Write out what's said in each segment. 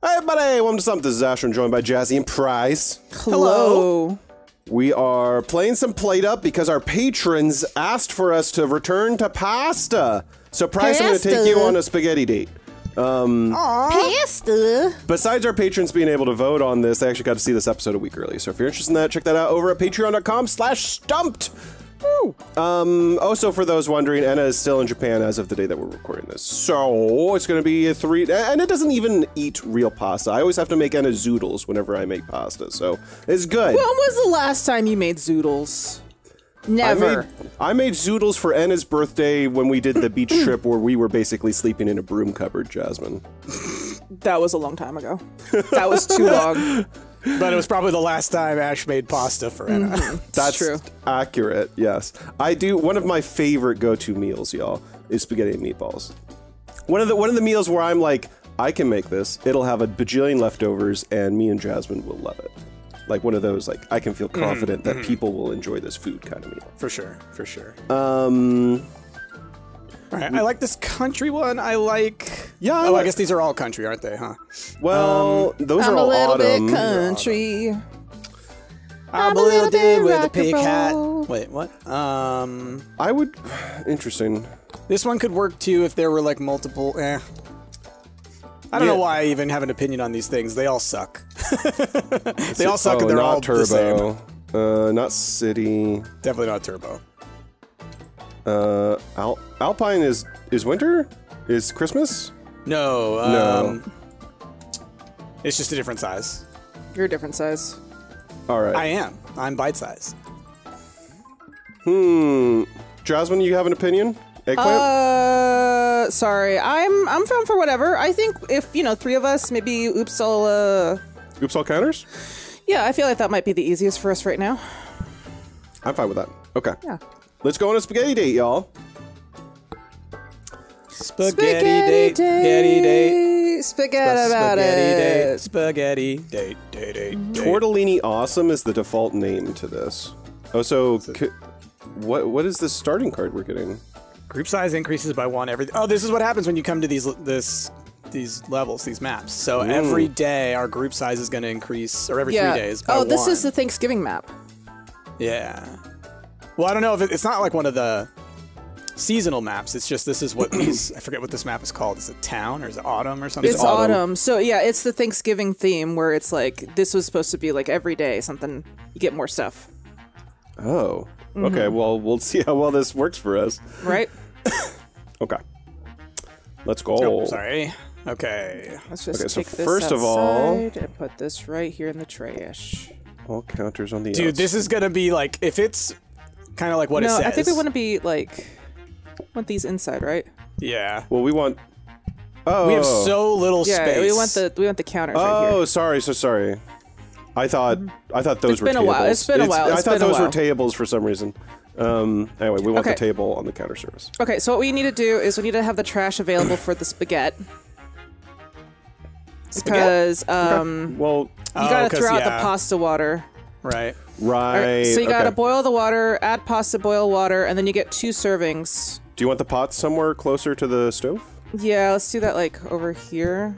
Hey, everybody, welcome to Something. This is Asher, joined by Jazzy and Bryce. Hello. We are playing some Plate Up because our patrons asked for us to return to pasta. So, Bryce, I'm going to take you on a spaghetti date. Um, pasta. Besides our patrons being able to vote on this, they actually got to see this episode a week early. So if you're interested in that, check that out over at patreon.com slash stumpt. Um, also, for those wondering, Anna is still in Japan as of the day that we're recording this. So it's going to be a three, and it doesn't even eat real pasta. I always have to make Anna zoodles whenever I make pasta, so it's good. When was the last time you made zoodles? I Never. made, I made zoodles for Anna's birthday when we did the beach trip where we were basically sleeping in a broom cupboard, Jasmine. That was a long time ago. That was too long. But it was probably the last time Ash made pasta for Anna. Mm-hmm. That's true. accurate. Yes, I do. One of my favorite go-to meals, y'all, is spaghetti and meatballs. One of the one of the meals where I'm like, I can make this. It'll have a bajillion leftovers, and me and Jasmine will love it. Like one of those, like I can feel mm, confident that mm-hmm. people will enjoy this food kind of meal. for sure, for sure. Um, All right, I like this country one. I like. Yeah, I oh, like- I guess these are all country, aren't they? Huh? well, those I'm are a little bit country. I'm, a little bit with a rock pig hat. Wait, what? Um, I would. Interesting. this one could work too if there were like multiple. Eh. I don't Yeah. know why I even have an opinion on these things. They all suck. they all suck, oh, and they're not all the same. turbo. Uh, not city. Definitely not turbo. Uh, Al- Alpine is is winter. Is Christmas? No. No. Um, It's just a different size. You're a different size. All right. I am. I'm bite size. Hmm. Jasmine, you have an opinion? Eggplant? Uh, sorry. I'm I'm fine for whatever. I think if you know three of us, maybe oops, I'll uh. Oops, all counters? Yeah, I feel like that might be the easiest for us right now. I'm fine with that. Okay. Yeah. Let's go on a spaghetti date, y'all. Spaghetti, date. Spaghetti date. Spaghetti about spaghetti it. date. Spaghetti date. Date. Date. date. Tortellini Awesome is the default name to this. Oh, so c- what? What is the starting card we're getting? Group size increases by one every. Oh, this is what happens when you come to these this these levels, these maps. So every day our group size is going to increase, or every Yeah. three days. By oh, this one. is the Thanksgiving map. Yeah. Well, I don't know if it, it's not like one of the seasonal maps. It's just this is what these. I forget what this map is called. Is it town or is it autumn or something? It's autumn. So yeah, it's the Thanksgiving theme where it's like this was supposed to be like every day something you get more stuff, Oh. Mm-hmm. Okay. Well, we'll see how well this works for us. right? Okay. Let's go. Oh, sorry. Okay. Let's just Okay, so this first of all- outside and put this right here in the trayish. All counters on the Dude, outs. this is gonna be like if it's kind of like what it no, says. I think we want to be like want these inside, right? Yeah. Well, we want. Oh. We have so little Yeah, space. we want the we want the counters right Oh, here. sorry. So sorry. I thought I thought those It's were been a tables. while, it's been a while, I it's thought been a those were tables for some reason. Um. Anyway, we want the table on the counter service. Okay, so what we need to do is we need to have the trash available for the spaghetti because um Well, Oh, you gotta 'cause, throw out yeah, the pasta water. Right. Right. so you gotta boil the water, add pasta, boil water, and then you get two servings. Do you want the pot somewhere closer to the stove? Yeah, let's do that like over here.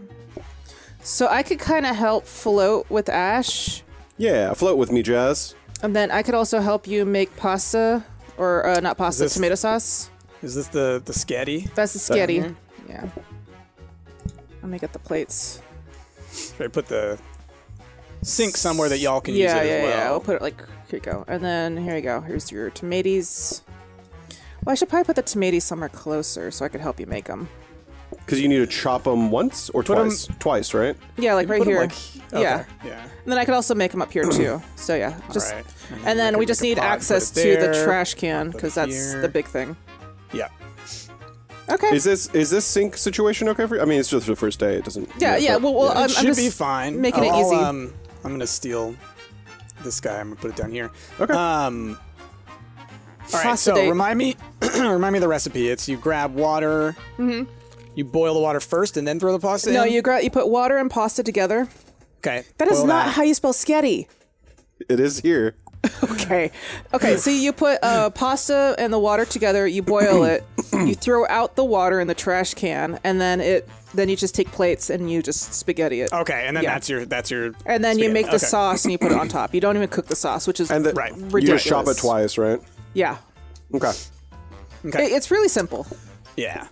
So I could kind of help float with Ash, Yeah, float with me, Jazz. and then I could also help you make pasta, or uh, not pasta, this- tomato sauce. Is this the the sketty? That's the sketty. here? Yeah. Let me get the plates. Should I put the sink somewhere that y'all can use yeah, it yeah, as well? yeah. We'll put it like here you go, and then here you go. Here's your tomatoes. Well, I should probably put the tomatoes somewhere closer so I could help you make them. Because you need to chop them once or Put 'em- twice. Twice, right? Yeah, like right here. like, okay, Yeah. Yeah. And then I could also make them up here too. So yeah, just Alright. and then I we just need pot, access it to the trash can because that's here. the big thing. Yeah. Okay. Is this is this sink situation okay for you? I mean, it's just the first day. It doesn't. yeah, yeah. Well, well It I'm, I'm should just be fine. making it I'll, easy. Um, I'm gonna steal this guy. I'm gonna put it down here. Okay. Um. All right. Pasta So remind me, remind me of the recipe. It's you grab water. Mm-hmm. You boil the water first and then throw the pasta no, in. you gra- you put water and pasta together. Okay. That is boil not how you spell sketty. It is here. Okay. Okay, so you put uh, pasta and the water together, you boil it, you throw out the water in the trash can, and then it then you just take plates and you just spaghetti it. Okay, and then Yeah. that's your that's your. And then you spaghetti. make the Okay. sauce and you put it on top. You don't even cook the sauce, which is And the, Right. you ridiculous. just chop it twice, right? Yeah, Okay. Okay. It- it's really simple. yeah.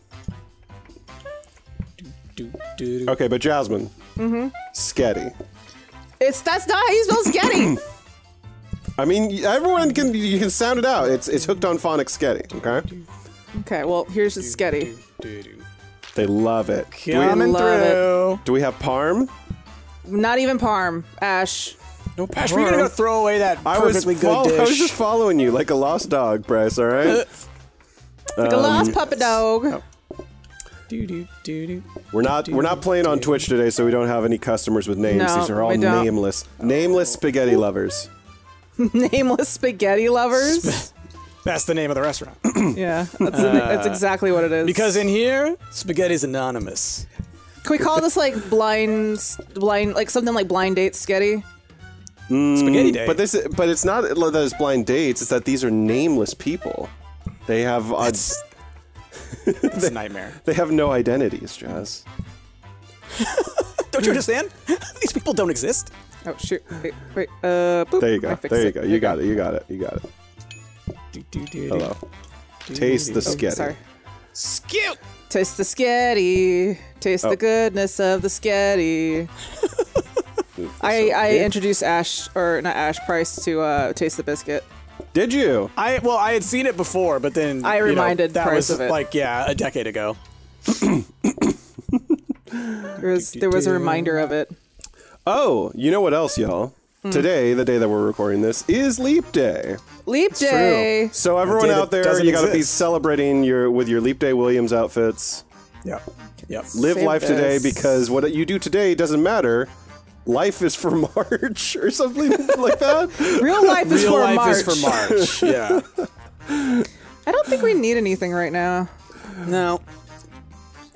Do, do, do. Okay, but Jasmine. Mm-hmm. Sketty. It's that's not how you spell spaghetti. I mean, everyone can you can sound it out. It's it's hooked on phonics sketty. Okay. okay, well here's the sketty. Do, do. They love it. Do we, Coming it. through. do we have parm? Not even parm. Ash. No parm. Ash, we're gonna go throw away that I was, perfectly fol- good I was just following you like a lost dog, Bryce. All right. Like a Um, lost puppet dog. Do, do, do, do. We're not we're not playing on Twitch today, so we don't have any customers with names. No, These are all we don't. nameless, nameless spaghetti lovers. Nameless spaghetti lovers. That's the name of the restaurant. yeah, that's, that's exactly what it is. because in here, spaghetti's anonymous. can we call this like blind, blind, like something like blind date sketty? Spaghetti day. But this, but it's not that it's blind dates. It's that these are nameless people. They have uh, It's, it's a nightmare. they have no identities, Jazz. Don't you understand? These people don't exist. Oh shoot! Wait, wait. Uh, boop. There you go. There you it. go. You got it. You got it. You got it. Do, do, do, Hello. Taste the Oh, sketty. sorry. Skew. Taste the sketty. Taste Oh. the goodness of the sketty. I I introduced Ash or not Ash Bryce to uh, Taste the Biscuit. Did you? I well, I had seen it before, but then I you know, reminded that Bryce was of it. like yeah, a decade ago. There was there was a reminder of it. Oh, you know what else, y'all? Hmm. Today, the day that we're recording this, is Leap Day. Leap day. So everyone day out there, you got to be celebrating your with your Leap Day Williams outfits. Yep. Yep. Live Save life today because what you do today doesn't matter. Life is for March or something like that. Real life is Real for life March. is for March. yeah. I don't think we need anything right now. No.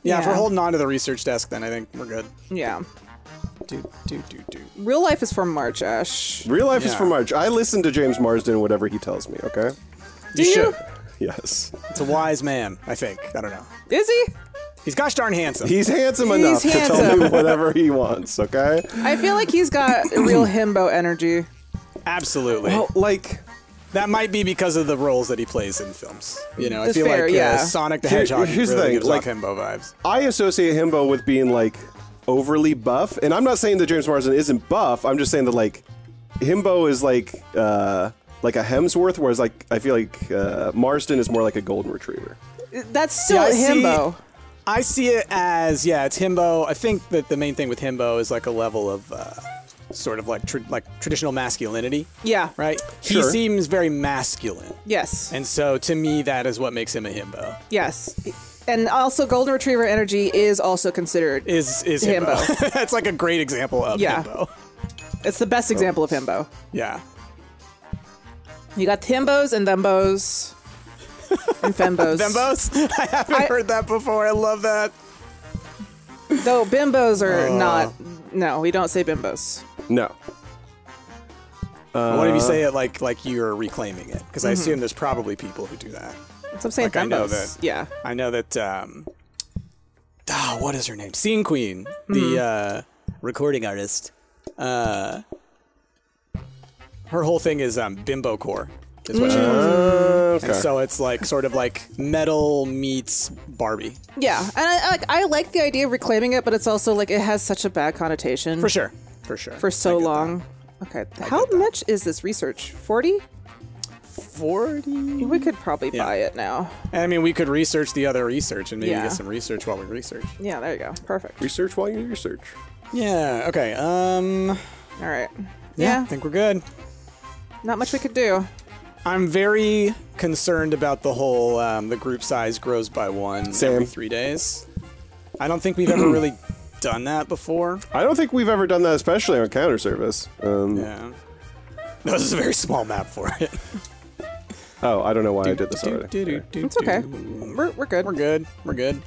Yeah, if we're holding on to the research desk, then I think we're good. Yeah. Do do do do. Real life is for March, Ash. Real life is Yeah. for March. I listen to James Marsden whatever he tells me. Okay. Do you you? should. Yes. It's a wise man, I think. I don't know. Is he? He's gosh darn handsome. He's handsome He's enough to tell me whatever he wants. Okay. I feel like he's got real himbo energy. Absolutely. Well, like that might be because of the roles that he plays in films. You know, I feel fair, like yeah. uh, Sonic the Here- Hedgehog here's the really thing, gives like- off himbo vibes. I associate himbo with being like overly buff, and I'm not saying that James Marsden isn't buff. I'm just saying that like himbo is like uh like a Hemsworth, whereas like I feel like uh, Marsden is more like a golden retriever. That's still Yeah, I see- himbo. I see it as yeah, it's himbo. I think that the main thing with himbo is like a level of uh, sort of like tr- like traditional masculinity, Yeah. right? Sure. He seems very masculine, Yes. and so to me, that is what makes him a himbo. Yes. And also, golden retriever energy is also considered. Is is himbo? Himbo. That's like a great example of Yeah. himbo. It's the best example of himbo. Yeah. You got himbos and thembos and fembos. Bimbos? I haven't I- heard that before. I love that. Though bimbos are Uh. not. No, we don't say bimbos. No. what if you say it like like you're reclaiming it? Because I assume there's probably people who do that. So I'm saying Like, I know that- Yeah. I know that. Um, ah, what is her name? Scene Queen, the Mm-hmm. uh, recording artist. Uh, her whole thing is um, bimbo core. Is what she Mm. calls it. Okay. And so it's like sort of like metal meets Barbie. Yeah. And I, like I like the idea of reclaiming it, but it's also like it has such a bad connotation For sure. For sure. for so long. Okay. How much is this research? 40? 40. We could probably Yeah. buy it now. I mean, we could research the other research and maybe Yeah. get some research while we research. Yeah, there you go. Perfect. Research while you research. Yeah. Okay. Um. All right. Yeah. Yeah. I think we're good. Not much we could do. I'm very concerned about the whole um, the group size grows by one Same. every three days. I don't think we've ever really done that before. I don't think we've ever done that, especially on counter service. Um, Yeah. No, this is a very small map for it. Oh, I don't know why I did this already. It's okay. We're, we're good. We're good. We're good.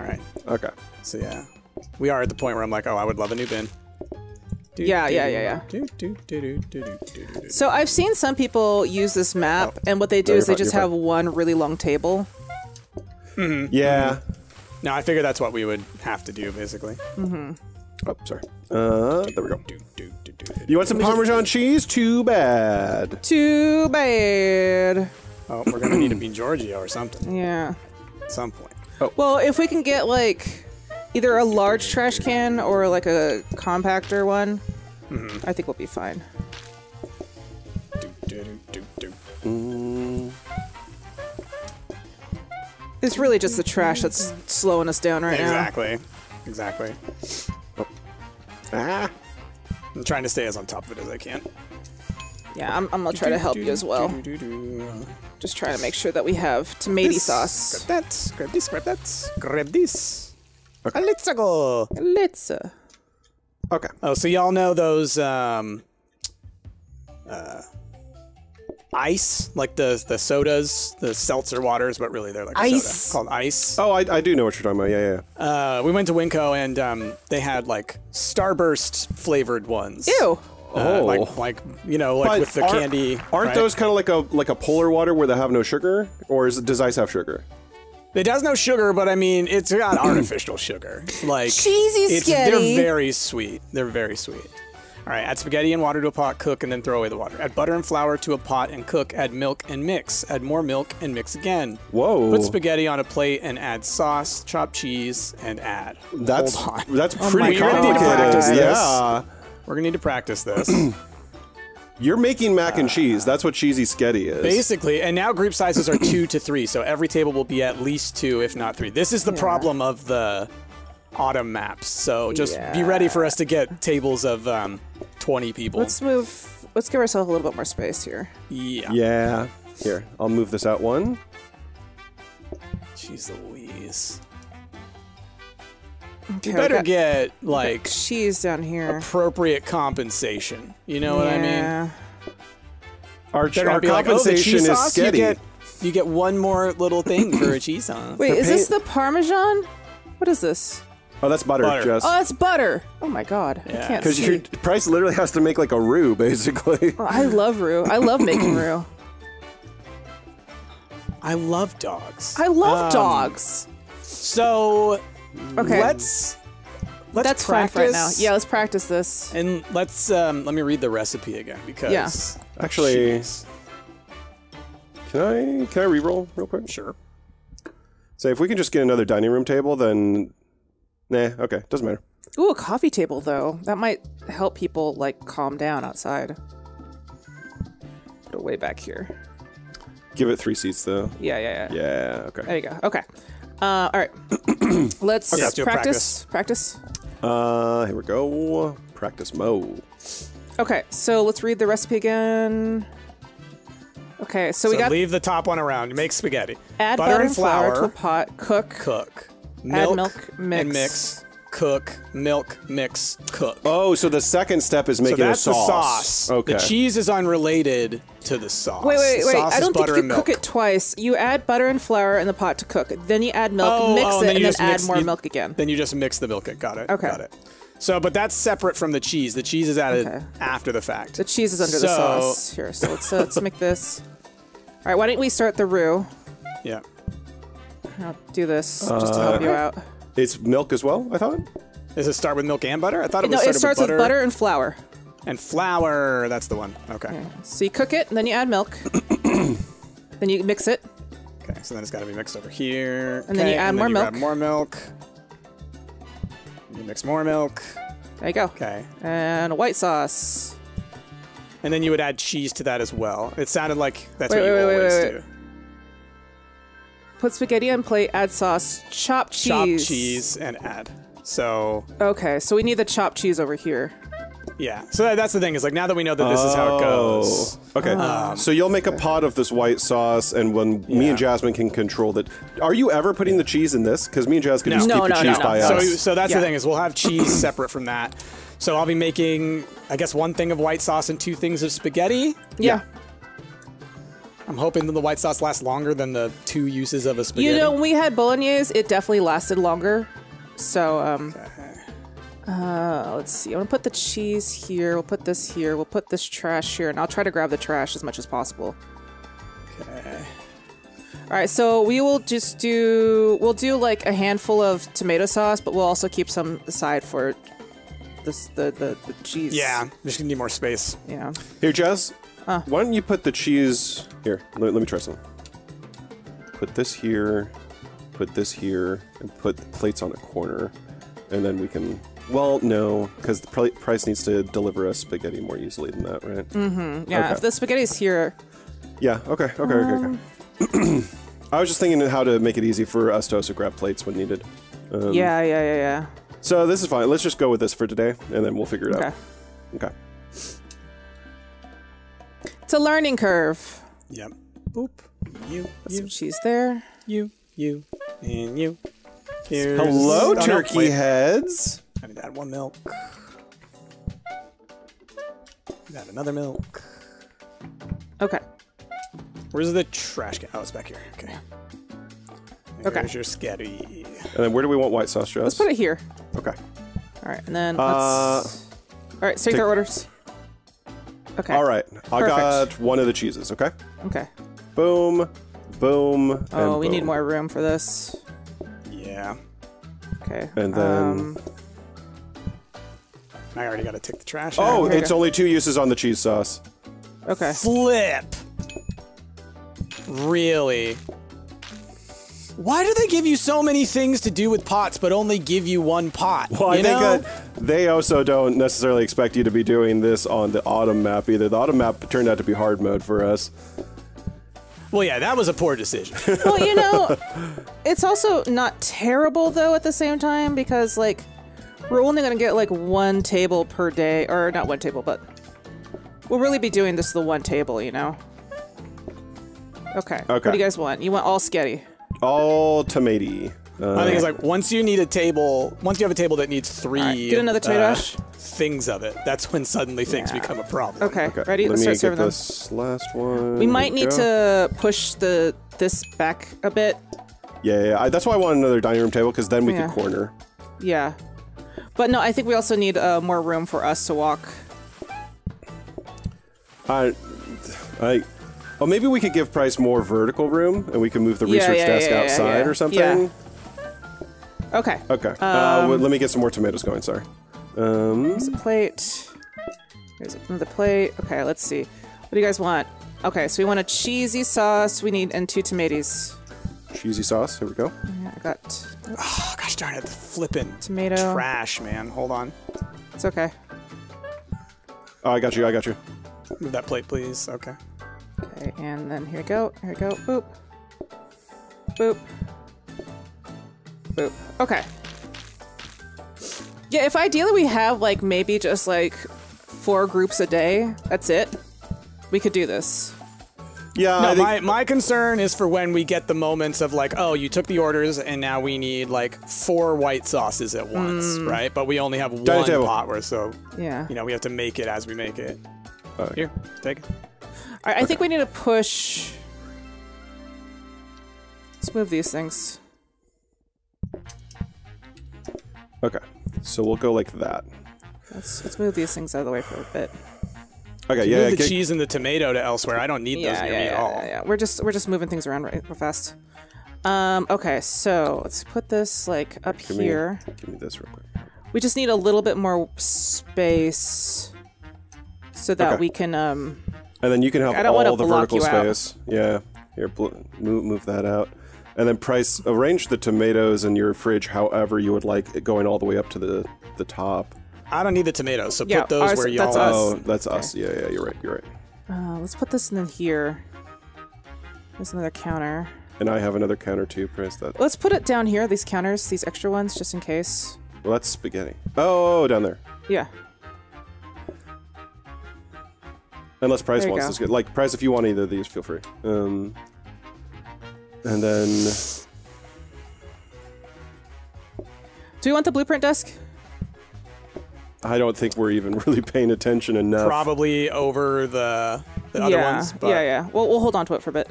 All right. Okay. So yeah, we are at the point where I'm like, oh, I would love a new bin. Yeah, yeah, yeah, yeah. So I've seen some people use this map, Oh. and what they do No, is they fine, just have fine. one really long table. Yeah. No, I figured that's what we would have to do, basically. Oh, sorry. Uh, there we go. Do, do, do, do, do. You want some Parmesan cheese? Too bad. Too bad. Oh, we're gonna need to be Giorgio or something Yeah. at some point. Well, if we can get like either a large trash can or like a compactor one, I think we'll be fine. Do, do, do, do, do. Mm, It's really just the trash that's slowing us down right now. Exactly. Exactly. ah. I'm trying to stay as on top of it as I can. Yeah, I'm, I'm gonna try to help you as well. Just trying to make sure that we have tomato This, sauce. Grab that. Grab this. Grab that. Grab this. Let's go. Let's. Uh, Okay. Oh, so y'all know those um, uh, ice, like the the sodas, the seltzer waters, but really they're like a Ice. soda called ice. Oh, I, I do know what you're talking about. Yeah, yeah. Uh, we went to Winco and um, they had like Starburst flavored ones. ew. Uh, Oh. like like you know like But with the aren't- candy. Aren't right? those kind of like a like a polar water where they have no sugar, or is, does ice have sugar? It does no sugar, but I mean it's got artificial sugar. Like Cheesy it's, They're very sweet. They're very sweet. All right, add spaghetti and water to a pot, cook, and then throw away the water. Add butter and flour to a pot and cook. Add milk and mix. Add more milk and mix again. Whoa. Put spaghetti on a plate and add sauce, chopped cheese, and add. That's Hold on. that's Oh pretty my God. Practice complicated. this. Yeah. We're gonna need to practice this. You're making mac and cheese. That's what cheesy sketty is. Basically, and now group sizes are two to three, so every table will be at least two, if not three. This is the problem of the autumn maps. So just be ready for us to get tables of um, 20 people. Let's move. Let's give ourselves a little bit more space here. yeah. Yeah. Here, I'll move this out one. Jeez Louise. Okay, You better got get like cheese down here. appropriate compensation. You know what I mean? Yeah. Our, They're our gonna like, oh, the compensation is sauce, you get, you get one more little thing for a cheese sauce. Wait, The is this the Parmesan? What is this? Oh, that's butter, Butter. Jess. Oh, that's butter. Oh my god, I can't Because your price literally has to make like a roux, basically. Oh, I love roux. I love making roux. I love dogs. I love Um, dogs. So Okay, let's let's that's fine practice for right now. Yeah, let's practice this. And let's um, let me read the recipe again because Yeah. Actually, Jeez. can I can I re-roll real quick? sure. Say if we can just get another dining room table, then nah, okay, doesn't matter. Ooh, a coffee table though. That might help people like calm down outside. Put it way back here. Give it three seats though. Yeah, yeah, yeah. Yeah, okay. There you go. Okay. Uh, all right. let's let's practice. Practice. Uh, here we go. Practice mode. Okay, so let's read the recipe again. Okay, so, So we got leave the top one around. Make spaghetti. add butter, and flour, to a pot, cook. cook, Add milk, milk, and mix. mix, cook, milk, mix, cook. Oh, so the second step is so making that's a sauce. the sauce. Okay. The cheese is unrelated to the sauce. Wait, wait, wait! sauce I don't think you and cook it twice. You add butter and flour in the pot to cook. Then you add milk, Oh, mix oh, it, you and then just add mix- more you- milk again. Then you just mix the milk. in. Got it. Okay. Got it. So, but that's separate from the cheese. The cheese is added Okay. after the fact. The cheese is under the sauce. Here, so let's uh, let's make this. All right, why don't we start the roux? yeah. I'll do this just to help you uh, out. It's milk as well, I thought? Does it start with milk and butter? I thought it was No, was it starts with with butter and flour. and flour. That's the one. Okay. So you cook it, and then you add milk. then you mix it. Okay. So then it's got to be mixed over here. And then you add and more you grab milk. more milk. You mix more milk. There you go. Okay. And a white sauce. And then you would add cheese to that as well. It sounded like that's Wait, what you wait, wait, always wait, wait. do. Put spaghetti on plate. Add sauce. Chopped cheese. Chopped cheese and add. So Okay, so we need the chopped cheese over here. yeah. So that, that's the thing is like now that we know that this is how it goes. Oh, Okay. Ah. so you'll make a pot of this white sauce, and when me and Jasmine can control that. Are you ever putting the cheese in this? Because me and Jasmine can No. just No, keep the no, cheese no, by no. So, us. so that's Yeah. the thing is we'll have cheese separate from that. So I'll be making, I guess, one thing of white sauce and two things of spaghetti. Yeah. I'm hoping that the white sauce lasts longer than the two uses of a spaghetti. You know, when we had bolognese, it definitely lasted longer. So, um, uh, let's see. I'm gonna put the cheese here. We'll put this here. We'll put this trash here, and I'll try to grab the trash as much as possible. Okay. All right, so we will just do we'll do like a handful of tomato sauce, but we'll also keep some aside for this the the, the cheese. Yeah, we're just gonna need more space. Yeah. Here, Jess. Uh. Why don't you put the cheese here? Let, let me try some. Put this here, put this here, and put the plates on a corner, and then we can. Well, no, because the pr- Bryce needs to deliver us spaghetti more easily than that, right? Mm-hmm. Yeah. Okay. If the spaghetti's here, Yeah. Okay. Okay. Okay. Um. Okay. I was just thinking how to make it easy for us to also grab plates when needed. Um, yeah, yeah, yeah, yeah. So this is fine. Let's just go with this for today, and then we'll figure it Okay. out. Okay. It's a learning curve. Yep. Boop. You, Put you, some cheese there. you, you, and you. Here's Hello, turkey wait. heads. I need to add one milk. Add another milk. Okay. Where's the trash can? Oh, it's back here. Okay. Okay. There's your sketty. And then where do we want white sauce, Jess? Let's put it here. Okay. All right, and then Uh, let's. All right, take take- our orders. Okay. All right. I Perfect. got one of the cheeses. Okay. Okay. Boom. Boom. Oh, and we need more room for this. Yeah. Okay. And then- Um, I already got to take the trash Oh, out. Here it's go. only two uses on the cheese sauce. okay. Flip. Really? Why do they give you so many things to do with pots, but only give you one pot? Well, I you think know? that they also don't necessarily expect you to be doing this on the autumn map either. The autumn map turned out to be hard mode for us. Well, yeah, that was a poor decision. well, you know, it's also not terrible though at the same time because like we're only gonna get like one table per day, or not one table, but we'll really be doing this the one table, you know. Okay. Okay. What do you guys want? You want all sketty? All tomato. Uh, I think it's like once you need a table, once you have a table that needs three All right, get another tomato uh, things of it, that's when suddenly things Yeah. become a problem. Okay. okay, Ready? Let Let's me start serving get them. this last one. We might need go. to push the this back a bit. Yeah, yeah. yeah. I, that's why I want another dining room table because then we Yeah. could corner. Yeah. But no, I think we also need uh, more room for us to walk. I, I. Oh, maybe we could give Bryce more vertical room, and we can move the Yeah, research yeah, desk yeah, yeah, outside yeah. or something. Yeah. Okay. Okay. uh, Um, well, let me get some more tomatoes going. Sorry. Um, Here's a plate. Here's another plate. Okay, let's see. What do you guys want? Okay, so we want a cheesy sauce. We need and two tomatoes. cheesy sauce. Here we go. Yeah, I got Oh, gosh darn it, the flipping tomato. trash, man. Hold on. It's okay. Oh, I got you. I got you. Move that plate, please. Okay. Okay, and then here we go. Here we go. Boop. Boop. Boop. Okay. Yeah, if ideally we have like maybe just like four groups a day, that's it. We could do this. Yeah. No, think, my, my concern is for when we get the moments of like, oh, you took the orders and now we need like four white sauces at once, Mm. right? But we only have one Dining table. pot worth, so Yeah. you know we have to make it as we make it. Alright. Here, take it. I, I think we need to push. Let's move these things. Okay. So we'll go like that. Let's let's move these things out of the way for a bit. Okay. Yeah. move the get- cheese and the tomato to elsewhere. I don't need those Yeah, near yeah, me yeah, at all. yeah, yeah. We're just we're just moving things around right real fast. Um. Okay. So let's put this like up give me- here. give me this real quick. We just need a little bit more space so that Okay. we can um. And then you can have I don't wanna all the vertical you out. space. Yeah. Here, bl- move, move that out. And then Bryce arrange the tomatoes in your fridge however you would like it going all the way up to the the top. I don't need the tomatoes, so Yeah, put those ours- where y'all. us. Oh, that's us. Yeah, yeah, you're right. You're right. Uh, let's put this in here. There's another counter. And I have another counter too. Bryce that. Let's put it down here. These counters, these extra ones, just in case. Well, that's spaghetti. Oh, down there. Yeah. Unless Bryce There you wants go. this. Good. Like Bryce, if you want either of these, feel free. Um, and then Do we want the blueprint desk? I don't think we're even really paying attention enough. Probably over the, the other yeah. ones, but yeah, yeah. We'll we'll hold on to it for a bit.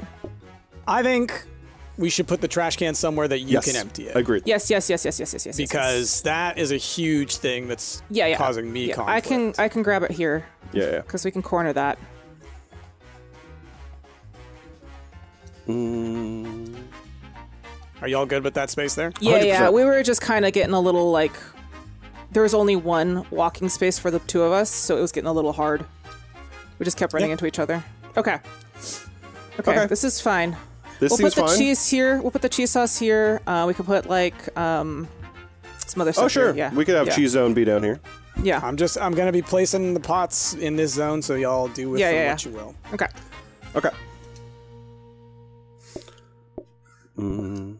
I think we should put the trash can somewhere that you yes, can empty it. Agreed. Yes, yes, yes, yes, yes, yes, yes. yes, yes. Because that is a huge thing that's yeah, yeah. causing me yeah, conflict. I can I can grab it here Yeah, yeah. because we can corner that. Mm, Are y'all good with that space there? Yeah, yeah. 100%. We were just kind of getting a little like. There was only one walking space for the two of us, so it was getting a little hard. We just kept running Yeah. into each other. Okay. okay. Okay. This is fine. This we'll seems put the fine. cheese here. We'll put the cheese sauce here. Uh, we could put like um, some other stuff. oh, sure. Here. Yeah. We could have yeah. cheese zone be down here. Yeah. I'm just I'm gonna be placing the pots in this zone, so y'all do with Yeah, them yeah, what yeah. you will. Okay. Okay. Mm,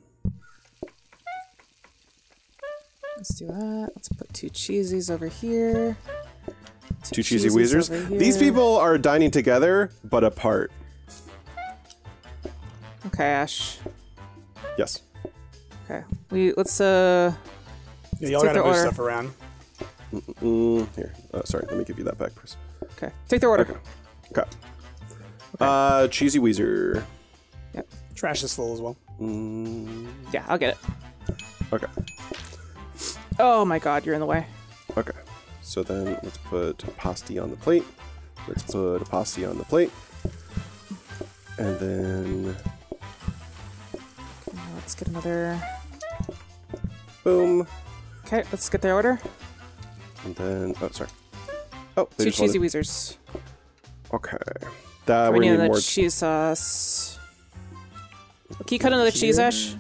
Let's do that. Let's put two cheesies over here. two cheesy cheesies Weezers. These people are dining together, but apart. Okay, Ash. Yes. Okay. We let's uh. Yeah, y'all gotta move order. stuff around. Mm, here. Uh, sorry. Let me give you that back, Chris. Okay. Take their order. Okay. Okay. Uh, cheesy Weezer. Yep. Trash is full as well. Mm, Yeah, I'll get it. okay. Oh my God, you're in the way. Okay. So then let's put a pasty on the plate. Let's put a pasty on the plate. And then Now Let's get another. boom. Okay, let's get their order. And then oh sorry. Oh, they Two just cheesy wanted- Weezers. Okay. That we we need need more. cheese sauce. Can you cut another cheese, Ash?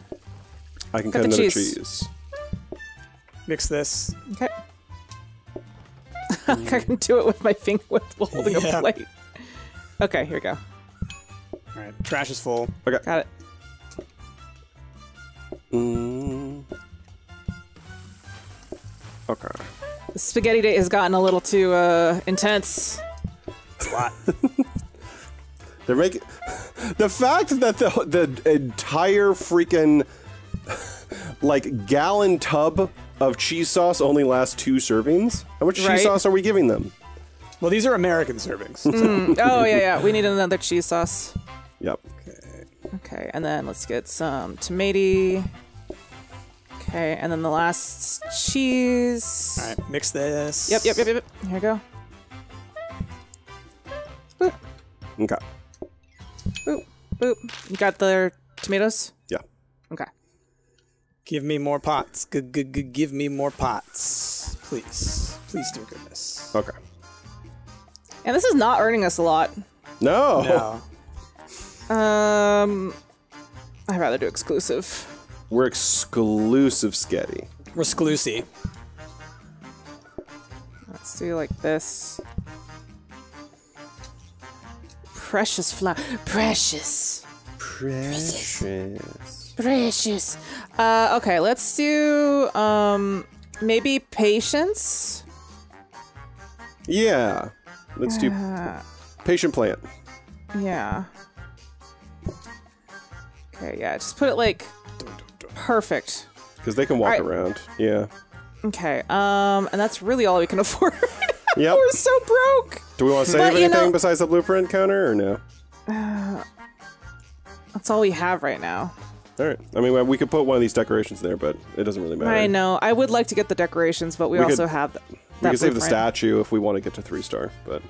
I can cut cut the another cheese. cheese. Mix this. Okay. Mm. I can do it with my finger with while holding Yeah. a plate. Okay, here we go. All right, trash is full. Okay. Got it. Mm. Okay. Spaghetti date has gotten a little too uh, intense. It's a lot. They're making the fact that the the entire freaking like gallon tub of cheese sauce only lasts two servings. How much Right. cheese sauce are we giving them? well, these are American servings. oh yeah, yeah. We need another cheese sauce. Yep. Okay, and then let's get some tomato. Okay, and then the last cheese. All right, mix this. Yep, yep, yep, yep. Here we go. Boop, Okay. boop, boop. You got the tomatoes? Yeah. Okay. Give me more pots. G- g- g- give me more pots, please. Please, dear goodness. Okay. And this is not earning us a lot. No. No. Um, I'd rather do exclusive. We're exclusive sketty. We're exclusive. Let's do like this. Precious flower. Precious. Precious. Precious. Uh, okay, let's do um maybe patience. Yeah. Let's do Uh, patient plant. yeah. Okay, yeah, just put it like perfect. Because they can walk Alright. around. Yeah. Okay, um, and that's really all we can afford. Yep. We're so broke. Do we want to save But, you anything know- besides the blueprint counter or no? That's all we have right now. All right. I mean, we could put one of these decorations there, but it doesn't really matter. I know. I would like to get the decorations, but we, We could- also have th- We that could save the statue if we want to get to three star, but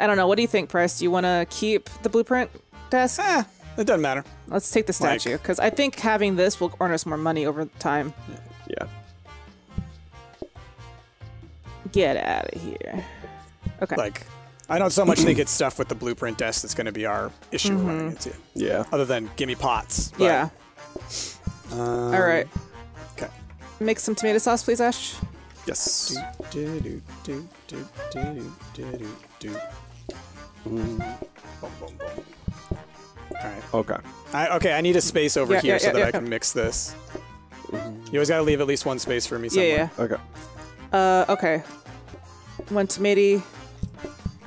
I don't know. What do you think, Bryce? Do you want to keep the blueprint desk? Eh, it doesn't matter. Let's take the statue because I think having this will earn us more money over time. yeah. Get out of here. Okay. Like, I don't so much think it's stuff with the blueprint desk that's going to be our issue Mm-hmm. running into. Yeah. Other than give me pots. but, yeah. um, All right. Okay. Make some tomato sauce, please, Ash. Yes. Do, do, do, do, do, do, do, do. Boom, boom, boom. All right. Okay. I, okay, I need a space over Yeah, here yeah, so yeah, that yeah, I can mix this. Mm-hmm. You always got to leave at least one space for me somewhere. yeah. Okay. Uh, okay. One tomato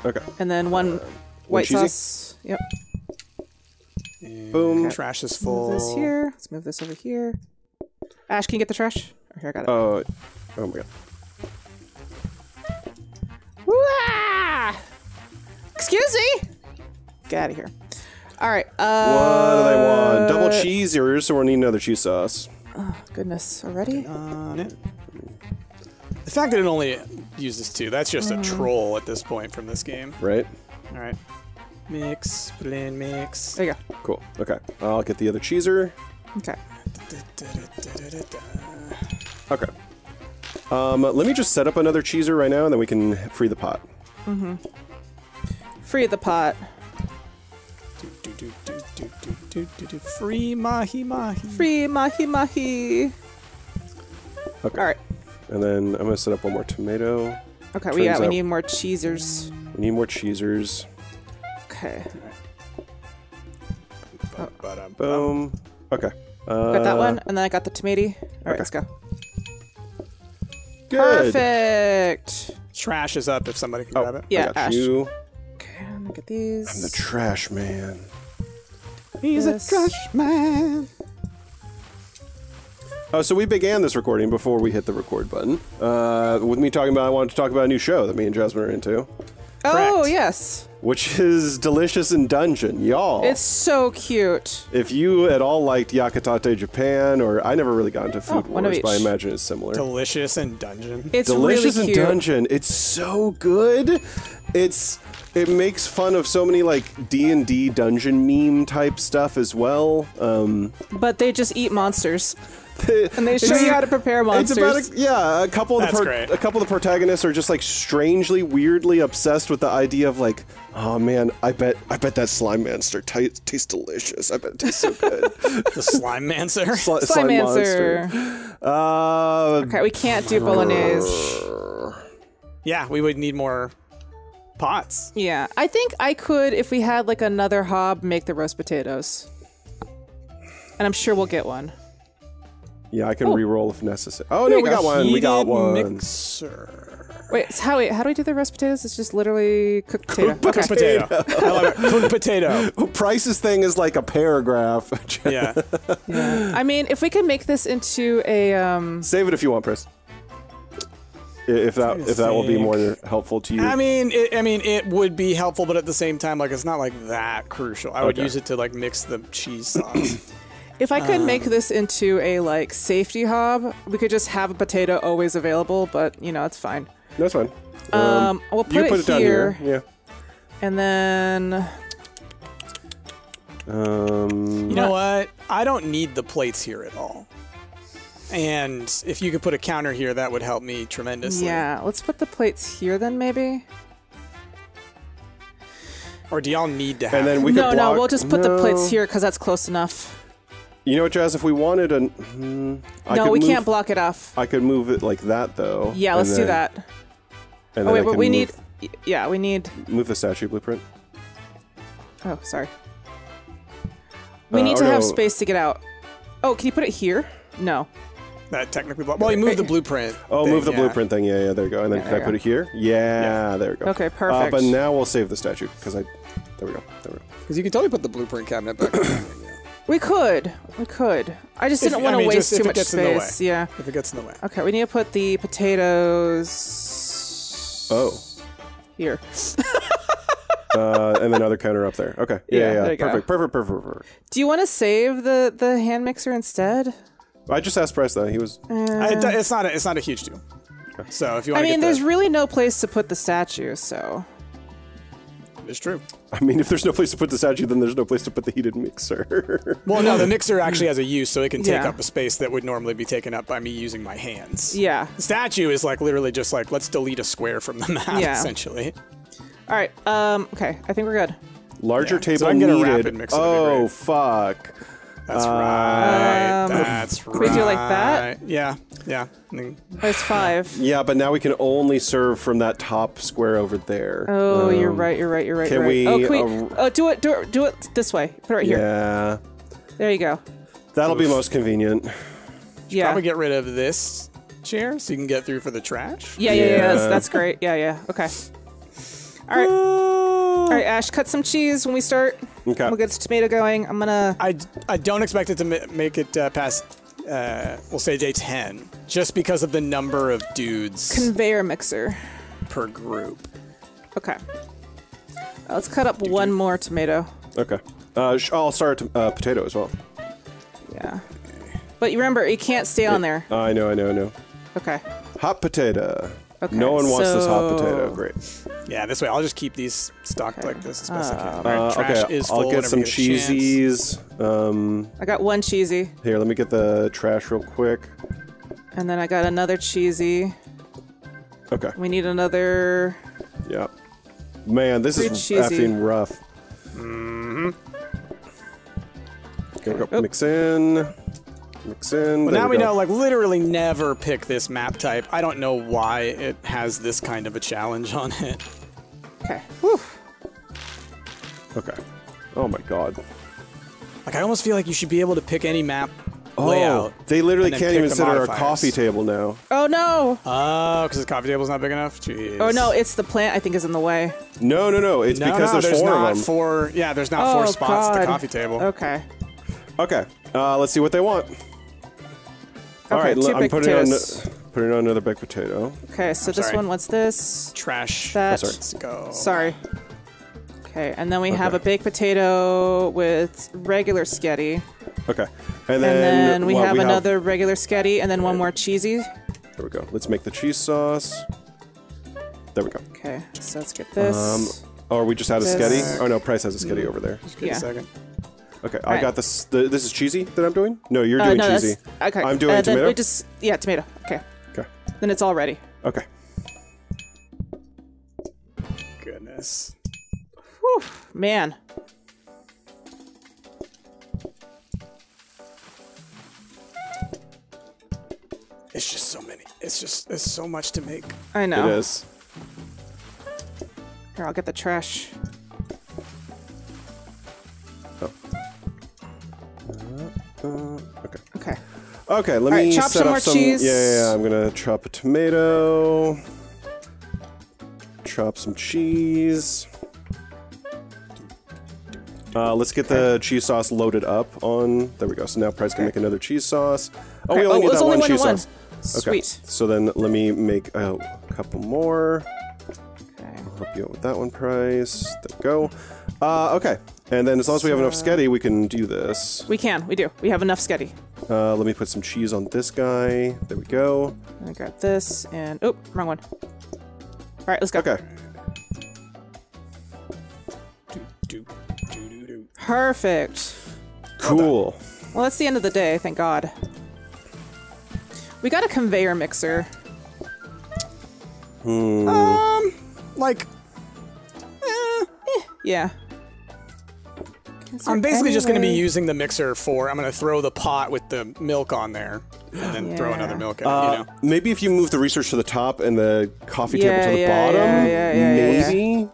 Okay. and then one uh, white cheesy? sauce. Yep. Boom. Trash is full. Move full. this here. Let's move this over here. Ash, can you get the trash? Oh, here, I got it. Oh. oh my god. Excuse me. Get out of here. All right. Uh, what Uh, do they want? Double cheesers, so we'll need another cheese sauce. Oh, goodness, already? on it. The fact that it only uses two, that's just Mm-hmm. a troll at this point from this game. Right? All right. Mix, blend, mix. There you go. Cool. Okay. I'll get the other cheeser. Okay. Okay. Um, let me just set up another cheeser right now, and then we can free the pot. Mhm. Free the pot do, do, do, do, do, do, do. Free mahi mahi. Free mahi mahi. Okay. All right. And then I'm gonna set up one more tomato. Okay, we got. we need more cheesers. We need more cheesers. Okay. Ba -ba Boom. Okay. Uh, got that one, and then I got the tomato. All right, okay. let's go. Good. Perfect. Trash is up if somebody can oh, grab it. Yeah, I got Ash. you. Okay, look at these. I'm the trash man. He's Yes. a trash man. Oh, so we began this recording before we hit the record button. Uh, with me talking about, I wanted to talk about a new show that me and Jasmine are into, oh Correct. yes. which is Delicious in Dungeon, y'all. It's so cute. if you at all liked Yakitate Japan, or I never really got into Food Oh, one of Wars, but I imagine it's similar. Delicious in dungeon. It's Delicious really in. Dungeon. It's so good. It's it makes fun of so many like D and D dungeon meme type stuff as well. Um, But they just eat monsters, and they show you how to prepare It's monsters. about a, yeah, a couple of the That's great. a couple of the protagonists are just like strangely, weirdly obsessed with the idea of like, oh man, I bet I bet that slime monster t- tastes delicious. I bet it tastes so good. the slime mancer. Sli- Slime monster. answer. Uh, Okay, we can't do bolognese. yeah, we would need more pots. Yeah, I think I could if we had like another hob make the roast potatoes, and I'm sure we'll get one. yeah, I can Oh. re-roll if necessary. Oh There no, you we go. got one. We got one. Mixer. Wait, so how wait, how do we do the roast potatoes? It's just literally cooked potato. Cooked Okay. potato. I love it. Cooked potato. Bryce's thing is like a paragraph. Yeah. Yeah. I mean, if we can make this into a um, Save it if you want, Pris. I- If that if that will be more helpful to you. I mean, it, I mean, it would be helpful, but at the same time, like it's not like that crucial. I would Okay. use it to like mix the cheese sauce. if I could Um. make this into a like safety hob, we could just have a potato always available. But you know, it's fine. That's fine. Um, we'll put, you it, put it down here, Yeah. and then Um. you know what? I don't need the plates here at all. And if you could put a counter here, that would help me tremendously. yeah, let's put the plates here then maybe. Or do y'all need to have? And then it? we no, could no, we'll just put the plates here because that's close enough. You know what, Jazz? If we wanted an, hmm, I no, could we move, can't block it off. I could move it like that though. Yeah, let's do that. And Oh wait, I but we move, need. Yeah, we need. move the statue blueprint. Oh, sorry. We Uh, need or to have space to get out. Oh, can you put it here? No. That technically block. Well, you move the blueprint. Oh, thing, move the yeah. blueprint thing. Yeah, yeah. There we go. And then Yeah, can I there put it here? Yeah, there we go. Okay, Uh, perfect. but now we'll save the statue because I. There we go. There we go. Because you can totally put the blueprint cabinet back. We could. We could. I just If- didn't want to mean, waste just too much gets in the way. space. Yeah. if it gets in the way. Okay, we need to put the potatoes Oh. here. Uh, and then another counter up there. Okay. Yeah, Yeah, yeah. there you go. perfect, perfect, perfect, perfect. Do you want to save the the hand mixer instead? I just asked Bryce though. He was. I, it- it's not. A, it's not a huge deal. So if you I want to mean, get there's the, really no place to put the statue, so it's true. I mean, if there's no place to put the statue, then there's no place to put the heated mixer. Well, no, the mixer actually has a use, so it can take Yeah. up a space that would normally be taken up by me using my hands. yeah. The statue is like literally just like let's delete a square from the map, Yeah. essentially. All right. Um. Okay. I think we're good. Larger Yeah, so table I can get a needed. rapid mixer, that'd be oh great. fuck. That's Uh, right. Um, That's right. can we do it like that? Yeah, yeah. I mean, There's five. Yeah, but now we can only serve from that top square over there. Oh, you're Um, right. You're right. You're right. can you're right. we, Oh, can we? uh, oh, do it. Do it. Do it this way. Put it right here. Yeah, There you go. that'll be Oof. most convenient. Yeah. probably get rid of this chair so you can get through for the trash. yeah. Yeah. Yeah. That's, Yeah. that's great. Yeah. Yeah. Okay. All right. All right, Ash. Cut some cheese when we start. Okay. We'll get the tomato going. I'm gonna. I, I don't expect it to make it uh, past, uh, we'll say day 10, just because of the number of dudes Conveyor mixer. per group. Okay. Uh, let's cut up one more tomato. Okay. Uh, I'll start uh, potato as well. Yeah. But you remember, it can't stay on there. I know, I know, I know. Okay. Hot potato. Okay, no one wants this hot potato. Great. Yeah, this way I'll just keep these stocked like this as best I can. Um, Uh, trash okay, is I'll get some you cheesies. Um, I got one cheesy, here, let me get the trash real quick. and then I got another cheesy. Okay. We need another. Yeah. Man, this Pretty is cheesy. effing rough. Mm-hmm. Okay, go. Oh. Mix in. Mix in. Well, there now we go. know, like, literally never pick this map type. I don't know why it has this kind of a challenge on it. Okay. Whew. Okay. Oh my god. Like, I almost feel like you should be able to pick any map Oh, layout. they literally can't even the sit at our coffee table now. Oh no! Oh, because the coffee table's not big enough? Jeez. Oh no, it's the plant. I think is in the way. No, no, no. It's No, because no, there's, four not of them. Four, yeah, there's not oh four spots at the coffee table. Okay. Okay. Uh, let's see what they want. All Okay, right, two l- I'm putting on, putting on another baked potato. Okay, so this sorry. one, what's this? Trash. That. sorry. Let's go. Sorry. Okay, and then we have a baked potato with regular sketty. Okay. And And then, then we well, have another regular sketty, and then one more cheesy. There we go. Let's make the cheese sauce. There we go. Okay, so let's get this. Um, or we just had a This- sketty. Oh no, Bryce has a sketty over there. Just give Yeah. a second. Okay, I Alright. got this. The, this is cheesy that I'm doing. No, you're Uh, doing no, cheesy. okay. I'm doing uh, tomato? Just yeah, tomato. Okay, Okay. then it's all ready. Okay. Goodness. Whew, man. It's just so many. It's just, it's so much to make. I know. It is. Here, I'll get the trash. Okay. Okay. Okay, let All right, me chop set some up more some. cheese. Yeah, yeah, yeah, I'm gonna chop a tomato. Chop some cheese. Uh, let's get the cheese sauce loaded up on. There we go. So now Bryce can make another cheese sauce. Oh, Okay, we only oh, need that only one one cheese one. sauce. Sweet. So then let me make a couple more. Okay. I'll help you out with that one, Bryce. There we go. Uh, okay. And then as long as we have enough sketty, we can do this. We can. We do. We have enough sketty. Uh, let me put some cheese on this guy. There we go. I grab this and oh, wrong one. All right, let's go. Okay. Do, do, do. Perfect. Cool. Well, that's the end of the day. Thank God. We got a conveyor mixer. Hmm. Um, like, eh, Yeah. Is there I'm basically just going to be using the mixer for. I'm going to throw the pot with the milk on there, and then throw another milk in. Uh, you know. Maybe if you move the research to the top and the coffee Yeah, table to the yeah, bottom, yeah, yeah, yeah, yeah, yeah. maybe.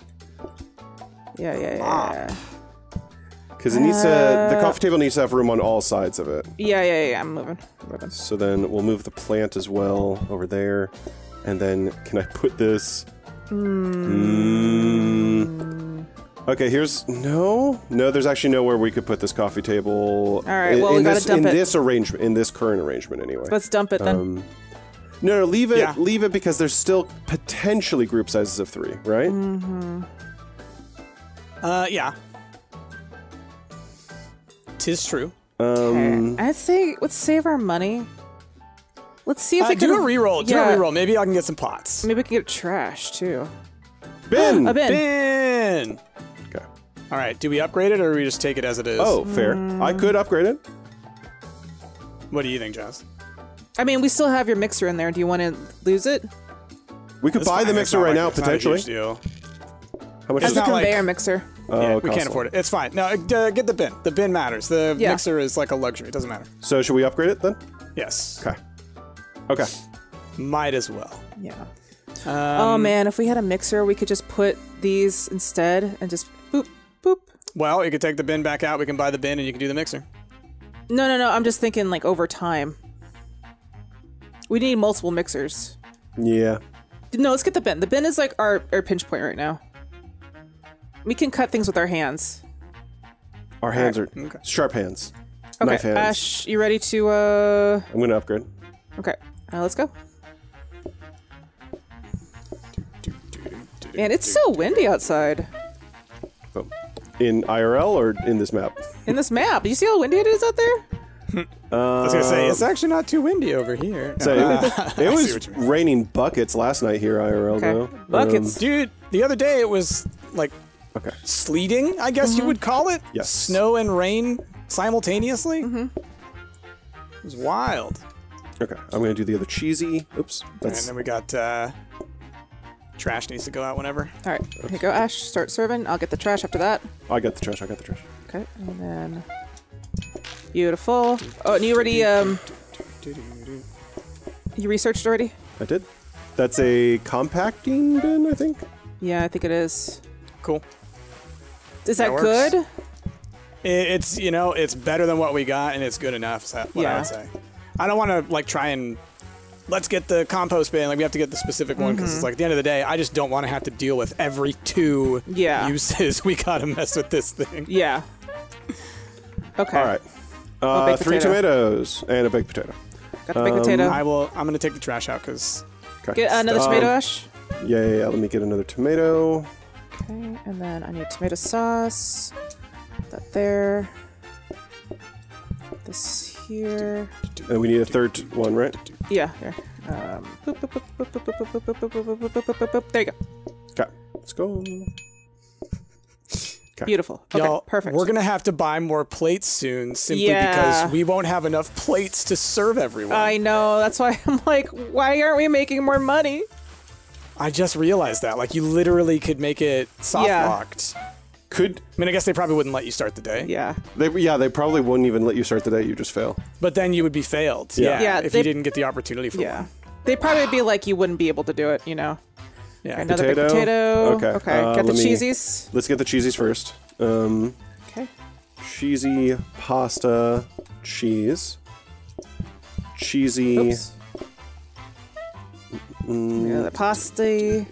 Yeah, yeah, Ah. yeah. Because it needs to. The coffee table needs to have room on all sides of it. Yeah, yeah, yeah. I'm moving. I'm moving. So then we'll move the plant as well over there, and then can I put this? Mm. Okay, here's no, no. There's actually nowhere we could put this coffee table. All right, well, we in gotta this, dump in it. this arrangement, in this current arrangement, anyway. Let's dump it then. Um, no, no, leave it. Yeah. Leave it because there's still potentially group sizes of three, right? Mm-hmm. Uh, yeah. Tis true. Um, okay. I say let's save our money. Let's see if Uh, we can do a reroll. Do Yeah. a reroll. Maybe I can get some pots. Maybe we can get trash too. Ben. A bin. Ben. Okay. All right. Do we upgrade it, or do we just take it as it is? Oh, fair. Mm. I could upgrade it. What do you think, Jazz? I mean, we still have your mixer in there. Do you want to lose it? We could It's buy fine, the it's mixer not right like- now, it's not a huge potentially. deal. How much As is a not like- conveyor mixer. Oh, yeah, we can't afford it. It's fine. No, uh, get the bin. The bin matters. The Yeah. mixer is like a luxury. It doesn't matter. So should we upgrade it then? Yes. Okay. Okay. Might as well. Yeah. Um, oh man, if we had a mixer, we could just put these instead and just boop boop. Well, you could take the bin back out. We can buy the bin, and you can do the mixer. No, no, no. I'm just thinking like over time. We need multiple mixers. Yeah. No, let's get the bin. The bin is like our, our pinch point right now. We can cut things with our hands. Our hands are Okay. sharp hands. Okay, Knife hands. Ash, you ready to? uh I'm gonna upgrade. Okay, uh, let's go. Man, it's so windy outside. Boom. In IRL or in this map? In this map, do you see how windy it is out there? I was gonna say it's actually not too windy over here. So it, it was what you mean. raining buckets last night here, IRL. Okay. Though. Buckets. dude. The other day it was like Um, okay. sleeting. I guess you would call it. Yes. Snow and rain simultaneously. Mm-hmm. It was wild. Okay. I'm gonna do the other cheesy. Oops. and then we got uh, trash needs to go out whenever. All right, here you go, Ash. Start serving. I'll get the trash after that. I got the trash. I got the trash. Okay, and then beautiful. Oh, and you already um, you researched already? I did. That's a compacting bin, I think. Yeah, I think it is. Cool. Is that, That good? It, it's you know it's better than what we got, and it's good enough. Is that what I Yeah. would say? I don't want to like try and let's get the compost bin. Like we have to get the specific one because Mm-hmm. it's like at the end of the day, I just don't want to have to deal with every two Yeah. uses. We gotta mess with this thing. Yeah. Okay. All right. Uh, baked three potato. tomatoes and a baked potato. Got the baked potato. Um, I will. I'm gonna take the trash out because Okay. Get another Um, tomato, Ash. Yeah, yeah, yeah. Let me get another tomato. Okay, and then I need tomato sauce. Put that there. This here. And we need a third one, right? Yeah. There you go. Okay. Let's go. Okay. Beautiful. Okay, Y'all, perfect. We're gonna have to buy more plates soon, simply yeah. because we won't have enough plates to serve everyone. I know. That's why I'm like, why aren't we making more money? I just realized that. Like, you literally could make it soft locked. Yeah locked. Could I mean, I guess they probably wouldn't let you start the day. Yeah. they? Yeah, they probably wouldn't even let you start the day. You just fail. But then you would be failed. Yeah. Yeah. Yeah, if they- you didn't get the opportunity for Yeah. one. They'd probably be like, you wouldn't be able to do it, you know? Yeah. Another Potato. big potato. Okay, Okay. uh, Get the me- cheesies. Let's get the cheesies first. Um, Okay. cheesy pasta cheese. Cheesy. Oops. Yeah, the pasta.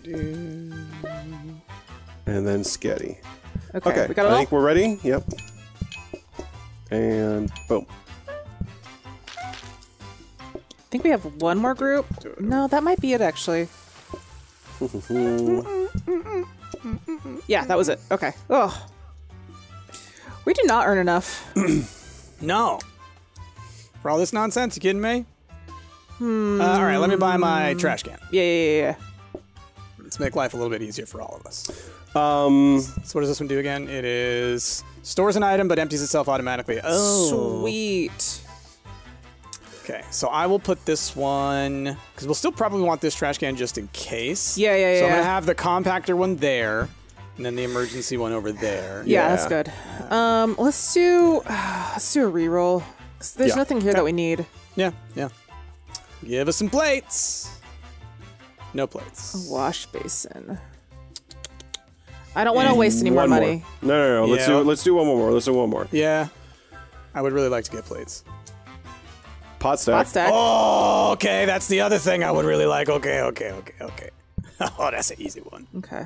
And then sketty. Okay. Okay, We got it I all? think we're ready. Yep. And boom. I think we have one more group. No, that might be it actually. yeah, that was it. Okay. Oh. We do not earn enough. No. For all this nonsense, you kidding me? Hmm. Uh, all right, let me buy my trash can. Yeah, yeah, yeah, yeah. Let's make life a little bit easier for all of us. Um, So what does this one do again? It is stores an item but empties itself automatically. Oh. Sweet. Okay, so I will put this one because we'll still probably want this trash can just in case. Yeah, yeah, yeah. So I'm gonna have the compactor one there, and then the emergency one over there. Yeah, Yeah. that's good. Um, let's do let's do a reroll. 'Cause There's Yeah. nothing here that we need. Yeah, yeah. Give us some plates. No plates. A Wash basin. I don't want to waste any more one money. No, no, no. Let's Yeah. do. Let's do one more. Let's do one more. Yeah, I would really like to get plates. Pot stack. Pot stack. Oh, okay. That's the other thing I would really like. Okay, okay, okay, okay. oh, that's an easy one. Okay.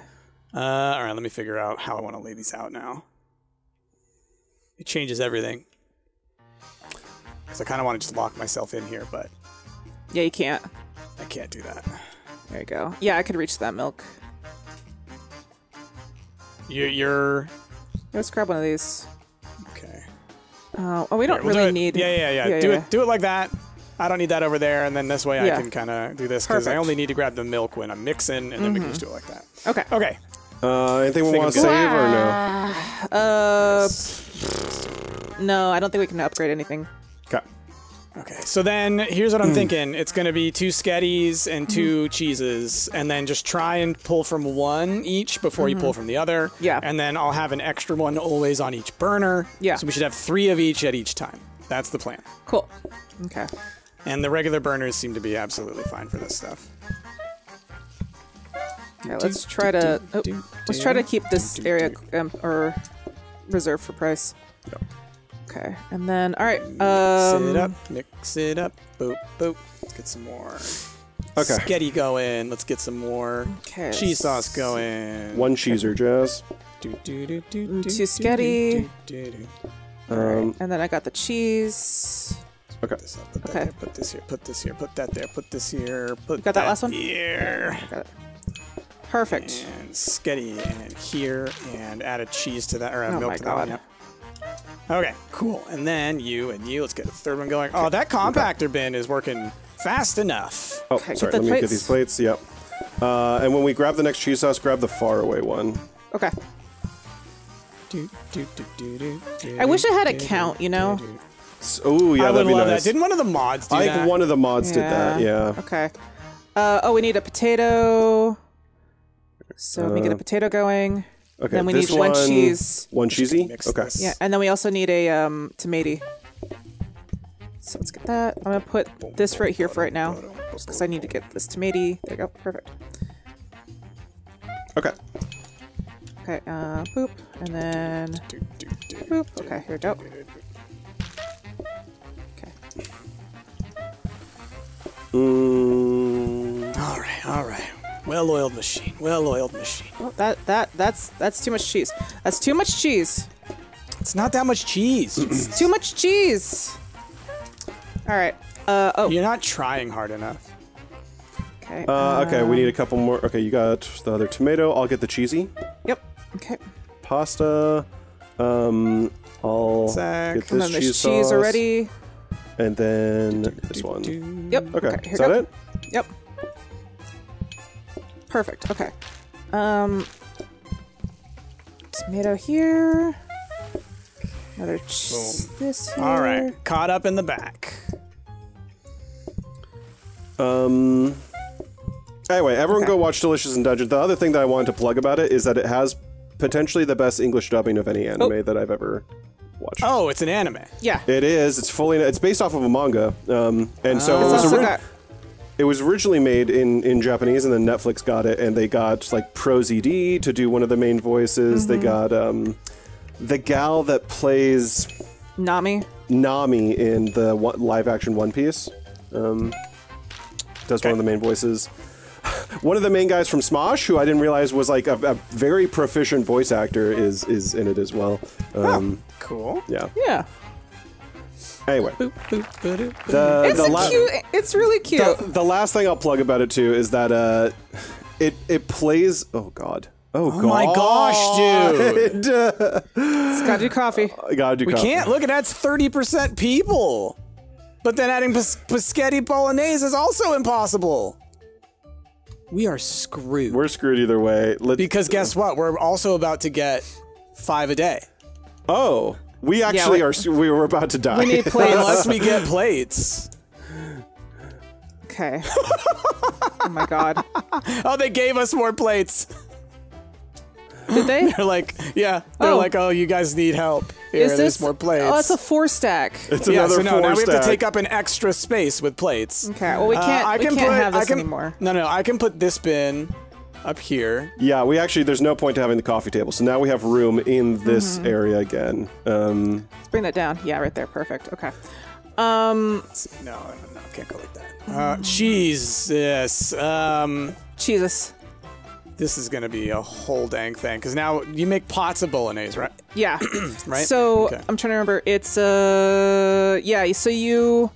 Uh, all right, let me figure out how I want to lay these out now. It changes everything. Because I kind of want to just lock myself in here, but Yeah, you can't. I can't do that. There you go. Yeah, I could reach that milk. You, you're Let's grab one of these. okay. Oh, oh we don't Here, we'll do really it- need. Yeah, yeah, yeah. Yeah, do yeah. it. Do it like that. I don't need that over there, and then this way Yeah. I can kind of do this because I only need to grab the milk when I'm mixing, and then we can just do it like that. Okay. Okay. Uh, anything we want to save or no? Uh, no, I don't think we can upgrade anything. Okay. Okay. So then here's what I'm hmm. thinking. It's going to be two sketties and hmm. two cheeses, and then just try and pull from one each before you pull mm-hmm. from the other. Yeah. And then I'll have an extra one always on each burner. Yeah. So we should have three of each at each time. That's the plan. Cool. Okay. And the regular burners seem to be absolutely fine for this stuff. Okay, let's try to. Oh, let's try to keep this area um, or reserved for Bryce. Okay, and then all right. Mix Um, it up. Mix it up. Boop, boop. Let's get some more. Okay. Sketty going. Let's get some more Okay. cheese sauce going. One cheeser, Jazz. Do, do, do, do, Mm, do, two do, sketty. do, do, do. Um, And then I got the cheese. okay. This up, put Okay. there, put this here, put this here, put that there, put this here, put got that last one? here. Got it. Perfect. And sketty and here, and add a cheese to that, or a Oh milk my to that one. God. Yep. Okay, cool. And then you and you. Let's get the third one going. Oh, that compactor bin is working fast enough. Oh, Okay, sorry. the Let me get these plates. Yep. Uh, and when we grab the next cheese sauce, grab the far away one. Okay. Do, do, do, do, do, do, I wish I had a do, do, count, you know? do, do. Oh yeah, I that'd be love nice. that. Didn't one of the mods do I that? think one of the mods did that. Yeah. Okay. Uh, oh, we need a potato. So let me get a potato going. Okay. Then we this need one cheese. One cheesy. Okay. this. Yeah, and then we also need a um, tomato. So let's get that. I'm gonna put this right here for right now, just because I need to get this tomato. There you go. Perfect. Okay. Okay. Uh, boop, and then boop. Okay, here we go. Okay. Mm, All right, all right. Well-oiled machine. Well-oiled machine. Oh, that that that's that's too much cheese. That's too much cheese. It's not that much cheese. It's too much cheese. All right. Uh oh. You're not trying hard enough. Okay. uh, okay. We need a couple more. Okay. You got the other tomato. I'll get the cheesy Yep. Okay. pasta. Um. I'll Zach. get And this then cheese cheese sauce, already. and then this one. Yep. Okay. here Is we that go. it? Yep. Perfect. Okay. Um. Tomato here. Another cheese. This here. All right, caught up in the back. Um. Anyway, everyone Okay. go watch Delicious in Dungeon. The other thing that I wanted to plug about it is that it has potentially the best English dubbing of any anime Oh. that I've ever watched. Oh, it's an anime. Yeah. It is. It's fully. It's based off of a manga, um, and so Oh. it It's was. also ori- got it was originally made in, in Japanese, and then Netflix got it, and they got like ProZD to do one of the main voices. They got um, the gal that plays Nami. Nami in the one, live action One Piece. Um, does one of the main voices. One of the main guys from Smosh, who I didn't realize was like a, a very proficient voice actor, is is in it as well. Um, Cool. Yeah. Yeah. Anyway, Boop, boop, ba-doop, ba-doop. the It's the la- cute. It's really cute. the, the last thing I'll plug about it too is that uh, it it plays. Oh God. Oh, Oh my gosh, dude. dude! it's got to do coffee. I gotta do. We coffee. can't look at that's 30% people. But then adding pis- spaghetti bolognese is also impossible. We are screwed. We're screwed either way. Let's, because guess what? We're also about to get five a day. oh, we actually we- are. We were about to die. We need plates. Unless we get plates. Okay. oh my god. Oh, they gave us more plates. Did they? They're like, yeah. They're Oh. like, oh, you guys need help. Here, Is there's more plates. Oh, it's a four stack. it's yeah, another so no, four now we have to take up an extra space with plates. Okay. Well, we Uh, can't. I we can can't put, have this I can, anymore. No, no, I can put this bin up here. Yeah, we actually. There's no point to having the coffee table. So now we have room in this Mm-hmm. area again. Um, Let's bring that down. Yeah, right there. Perfect. Okay. Um, No, no, no, can't go like that. Uh, cheese. Yes. Um, Jesus. this is gonna be a whole dang thing because now you make pots of bolognese, right? Yeah. Right. So Okay. I'm trying to remember. It's uh yeah. So you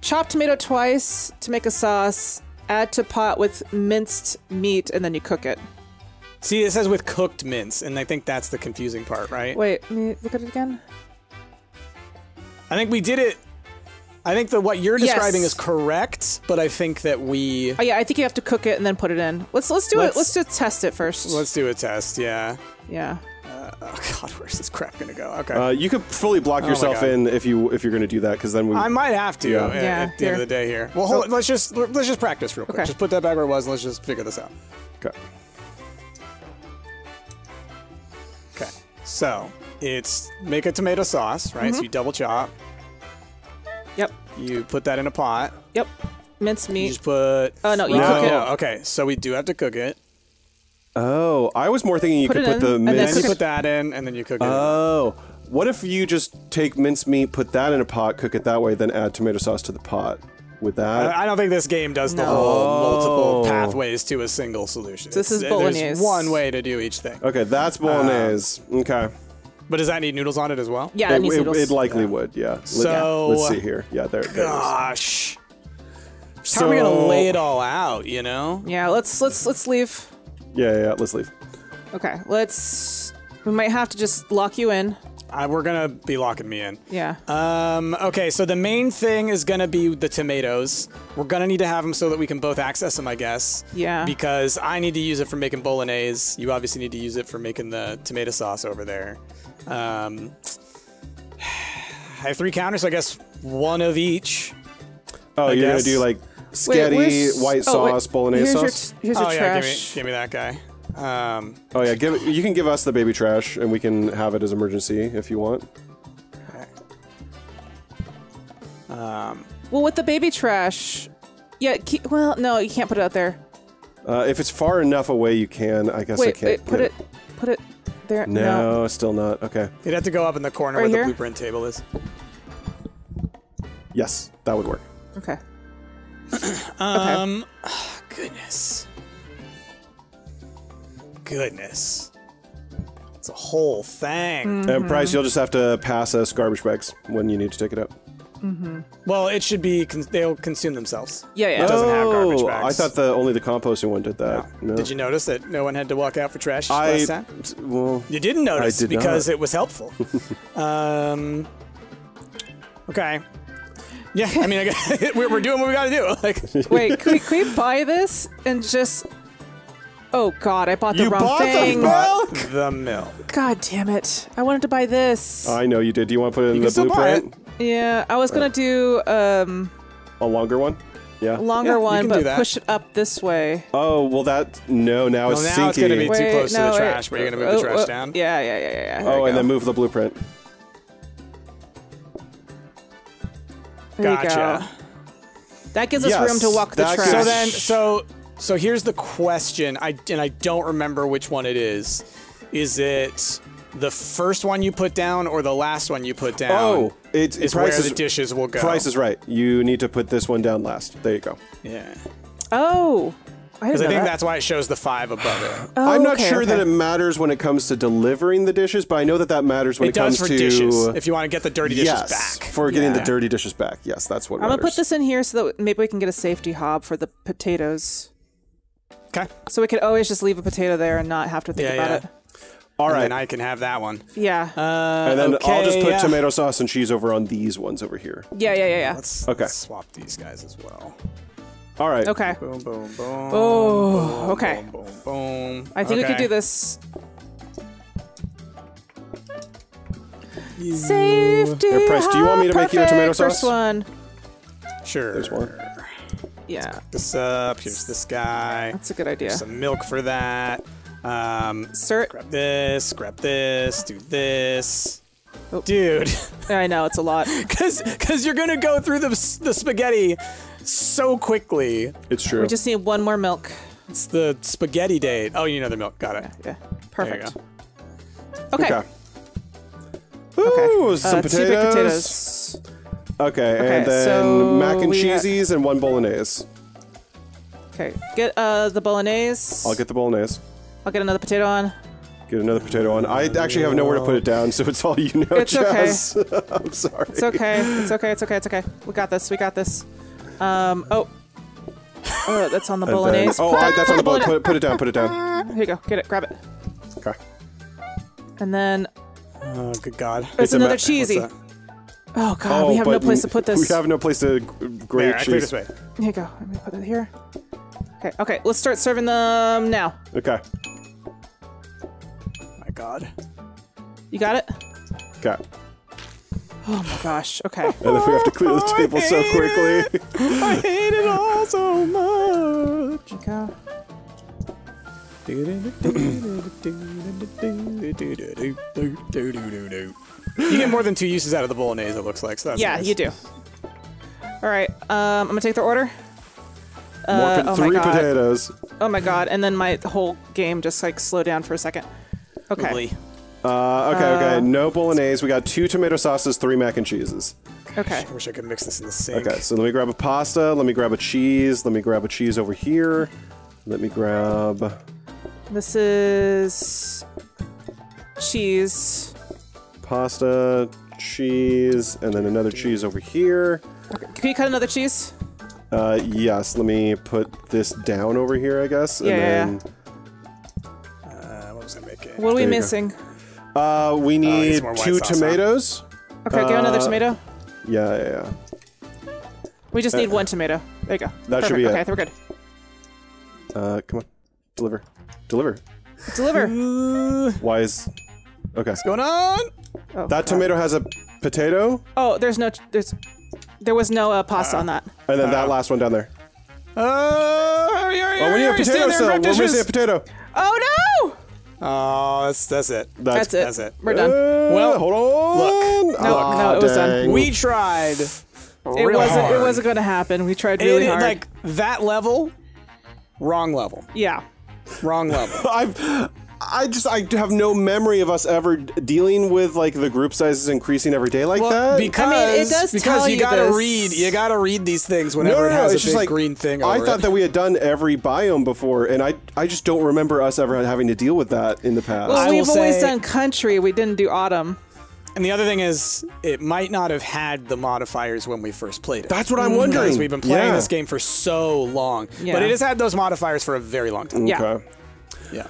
chop tomato twice to make a sauce. Add to pot with minced meat, and then you cook it. See, it says with cooked mince, and I think that's the confusing part, right? Wait, let me look at it again. I think we did it. I think that what you're Yes. describing is correct, but I think that we Oh yeah, I think you have to cook it and then put it in. Let's let's do Let's- it. Let's just test it first. let's do a test. Yeah. yeah. Oh God, where's this crap gonna go? Okay. uh, you could fully block my yourself in if you if you're going to do that, because then we. I might have to Yeah. at, Yeah, at the end of the day here. Well, hold, let's just let's just practice real quick. Okay. Just put that back where it was, and let's just figure this out. okay. Okay. So it's make a tomato sauce, right? So you double chop. Yep. You put that in a pot. Yep. Minced You meat. just put. Oh, no, you cook it. No, Okay, so we do have to cook it. Oh, I was more thinking you Put could it put in, the and then Then mince. you put that in, and then you cook it. Oh, what if you just take mincemeat, put that in a pot, cook it that way, then add tomato sauce to the pot? With that? I I don't think this game does the No. whole oh. multiple Oh. pathways to a single solution. This is It's- bolognese. There's one way to do each thing. okay, that's um, bolognese. okay. But does that need noodles on it as well? Yeah, it, It, needs it, noodles. it likely would, yeah. Let- So- let's see here. Yeah, there, there it is. Gosh. How are we gonna So- lay it all out? You know? yeah. Let's let's let's leave. Yeah, yeah, yeah, let's leave. Okay. Let's. We might have to just lock you in. I, we're gonna be locking me in. Yeah. Um, okay, so the main thing is gonna be the tomatoes. We're gonna need to have them so that we can both access them, I guess. Yeah. Because I need to use it for making bolognese. You obviously need to use it for making the tomato sauce over there. Um, I have three counters, so I guess one of each. Oh, I you're guess. gonna do like Wait, sketty, where's- white oh, wait, sauce, bolognese here's sauce. Your, here's oh your yeah, give me, trash. give me that guy. Um, oh yeah, give you can give us the baby trash, and we can have it as emergency if you want. um, Well, with the baby trash, yeah. Keep, well, no, you can't put it out there. Uh, if it's far enough away, you can. I guess I Wait, can't. wait, put get it, put it there. No, still not. Okay. you'd have to go up in the corner Right where here? the blueprint table is. Yes, that would work. Okay. Um, goodness. Goodness. It's a whole thing. Mm. And Bryce, you'll just have to pass us garbage bags when you need to take it out. Well, it should be, con- they'll consume themselves. Yeah, yeah. It doesn't have garbage Oh, bags. I thought the only the composting one did that. No. Did you notice that no one had to walk out for trash I last time? well, You didn't notice did because not. it was helpful. um, okay. Yeah, I mean, I guess we're, we're doing what we got to do. Like, Wait, can we, can we buy this and just? Oh God, I bought the You wrong bought the thing. milk? the milk. God damn it! I wanted to buy this. I know you did. Do you want to put it in You the can still buy blueprint? yeah, I was gonna do um A longer one? Yeah. longer Yeah, one, but push it up this way. Oh well, that no. Now Well, it's now sinky. it's gonna be too Wait, close to no, the wait. trash. Where you're gonna move the Oh, trash oh, down? Yeah, yeah, yeah, yeah. yeah. There oh, and go. then move the blueprint. Gotcha. go. That gives us Yes, room to walk the that trash. So then, so so here's the question. I and I don't remember which one it is. Is it the first one you put down or the last one you put down? Oh, it's is Bryce where is, the dishes will go. Bryce is right. You need to put this one down last. There you go. Yeah. oh, I Because didn't I think that. that's why it shows the five above it. Oh, I'm not okay, sure that it matters when it comes to delivering the dishes, but I know that that matters when it it, comes for to dishes. If you want to get the dirty dishes yes, back. for getting the dirty dishes back. Yes, that's what I'm gonna matters. put this in here so that maybe we can get a safety hob for the potatoes. Okay. So we could always just leave a potato there and not have to think Yeah, about yeah. it. All right, And then I can have that one. Yeah. Uh, and then I'll just put yeah. tomato sauce and cheese over on these ones over here. yeah, yeah, yeah, yeah. Let's, Okay. let's swap these guys as well. All right. Okay. Boom, boom, boom. Oh, boom, okay. Boom, boom, boom. I think we could do this. Safety. Here, Bryce, do you want me to hub, make you a tomato perfect. First sauce? one. Sure. There's one. Yeah, This up. Here's this guy. that's a good idea. Some milk for that. Um, Sir, grab this. Grab this. Do this. Oh. Dude, I know it's a lot. because because you're gonna go through the the spaghetti so quickly. It's true. We just need one more milk. It's the spaghetti date. Oh, you know the milk. Got it. Yeah, There you perfect. go. Okay. Okay. Ooh, Uh, some two potatoes. big potatoes. Okay, Okay, and then so mac and we cheesies and one bolognese. Okay, get uh the bolognese. I'll get the bolognese. I'll get another potato on. Get another potato on. I actually have nowhere to put it down, so it's all you know, It's okay. I'm sorry. It's okay. It's okay. It's okay. It's okay. We got this. We got this. Um. Oh. Oh, that's on the And then- bolognese. oh, Put I, that's on the the bolognese. Put, it- put it down. Put it down. Here you go. Get it. Grab it. Okay. And then Oh, good God. it's a another ma- cheesy. What's Oh God, we have no but place to put this. We have no place to g- grate There, I cleared cheese. this way. Here you go. Let me put it here. Okay. Okay. Let's start serving them now. Okay. My God. You got it? Okay. Oh my gosh. Okay. And then we have to clear the table so hate quickly. I hate it all so much. Here you get more than two uses out of the bolognese, it looks like. So that's Yeah, nice. you do. All right. Um, I'm gonna take the order. Uh, po- oh my three potatoes. Oh my god! And then my whole game just like slowed down for a second. Okay. Lovely. Uh, okay, okay. Uh, No bolognese. We got two tomato sauces, three mac and cheeses. Okay. I wish I could mix this in the sink. Okay, so let me grab a pasta. Let me grab a cheese. Let me grab a cheese over here. Let me grab. This is cheese. pasta, cheese, and then another cheese over here. Okay. Can you cut another cheese? Uh, yes, let me put this down over here, I guess. Yeah, yeah, and then, Uh, what was I making? What are we missing? go. Missing? Uh, we need more white two sauce, huh? tomatoes. Okay, get another Uh, tomato. Yeah, yeah, yeah. We just need one tomato. There you go. that should Perfect. be it. Okay, we're good. Uh, come on, deliver, deliver. Deliver. Why is? Okay. What's going on? Oh, That crap. tomato has a potato, Oh, there's no. There's. There was no uh, pasta on that. and then that last one down there. Uh, hurry, hurry, Oh, we need a potato stand there still. grab We're missing a potato. Oh no! Oh, that's that's it. That's, That's it. That's it. We're done. Uh, Well, hold on. look. No, Aw, no, it was done. We tried. It wasn't. hard. It wasn't going to happen. We tried really It- hard. like that level, wrong level, yeah. wrong level. I've. I just I have no memory of us ever dealing with like the group sizes increasing every day like that. because I mean, it does because tell you you gotta this. read you gotta read these things no, whenever no, it has it's a just big like green thing. I thought it. that we had done every biome before, and I I just don't remember us ever having to deal with that in the past. Well, I we've always say- done country. We didn't do autumn. And the other thing is, it might not have had the modifiers when we first played it. That's what I'm wondering. because we've been playing Yeah. this game for so long. Yeah. But it has had those modifiers for a very long time. Mm, yeah. Yeah.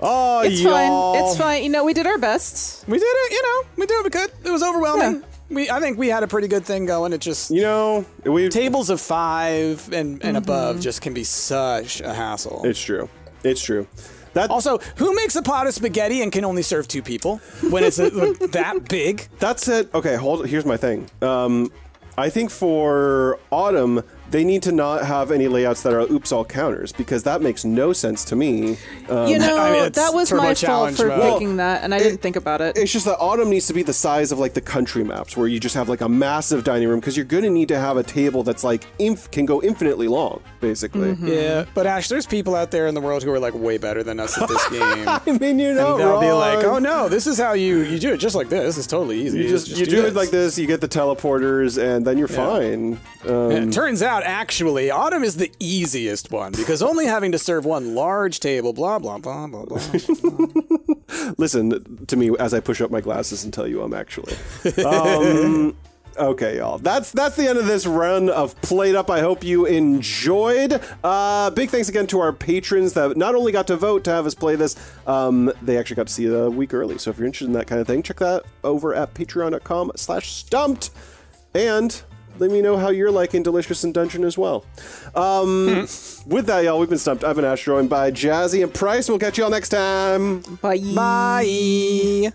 Oh, It's y'all. fine. It's fine. You know, we did our best. We did it, you know, we did what we could. It was overwhelming. Yeah. We I think we had a pretty good thing going. It just You know, we. tables of five and, Mm-hmm. and above just can be such a hassle. It's true. It's true. That also, who makes a pot of spaghetti and can only serve two people when it's uh, that big? That's it. Okay, hold. Here's my thing. Um, I think for autumn they need to not have any layouts that are oops all counters because that makes no sense to me. Um, you know, I mean, that was my fault for mode. picking that, and I didn't think about it. It's just that autumn needs to be the size of like the country maps, where you just have like a massive dining room, because you're going to need to have a table that's like inf- can go infinitely long, basically. Mm-hmm. Yeah, but Ash, there's people out there in the world who are like way better than us at this game. I mean, you're not They'll wrong. be like, "Oh no, this is how you you do it, just like this. This is totally easy. You just, you do, it like this, you get the teleporters, and then you're fine. Um, And it turns out, actually, autumn is the easiest one because only having to serve one large table, blah blah blah blah blah. listen to me as I push up my glasses and tell you I'm actually. Um, okay, y'all. That's that's the end of this run of Plate Up. I hope you enjoyed. Uh, big thanks again to our patrons that not only got to vote to have us play this, um, they actually got to see it a week early. So if you're interested in that kind of thing, check that over at patreon.com slash stumpt. And let me know how you're liking Delicious in Dungeon as well. Um, with that, y'all, we've been stumpt. I've been Ash, joined by Jazzy and Bryce. We'll catch you all next time. Bye. Bye.